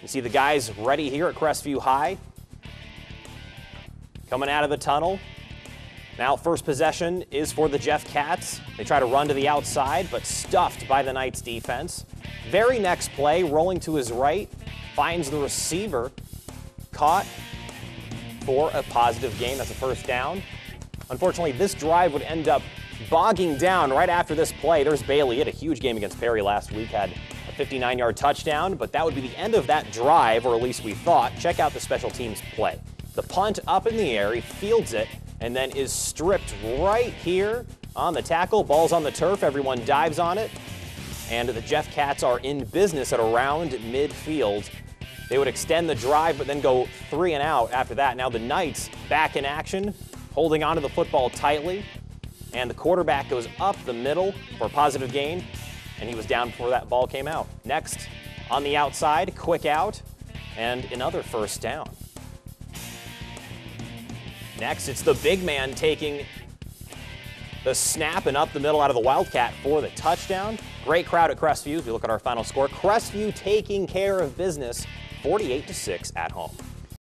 You see the guys ready here at Crestview High. Coming out of the tunnel. Now, first possession is for the Jeff Cats. They try to run to the outside, but stuffed by the Knights defense. Very next play, rolling to his right, finds the receiver, caught for a positive gain. That's a first down. Unfortunately, this drive would end up bogging down right after this play. There's Bailey. He had a huge game against Perry last week, had a 59 yard touchdown, but that would be the end of that drive, or at least we thought. Check out the special teams play. The punt up in the air, he fields it, and then is stripped right here on the tackle. Ball's on the turf, everyone dives on it, and the Jeff Cats are in business at around midfield. They would extend the drive, but then go three and out after that. Now the Knights back in action, holding onto the football tightly, and the quarterback goes up the middle for a positive gain, and he was down before that ball came out. Next, on the outside, quick out, and another first down. Next, it's the big man taking the snap and up the middle out of the Wildcat for the touchdown. Great crowd at Crestview. If you look at our final score, Crestview taking care of business 48 to 6 at home.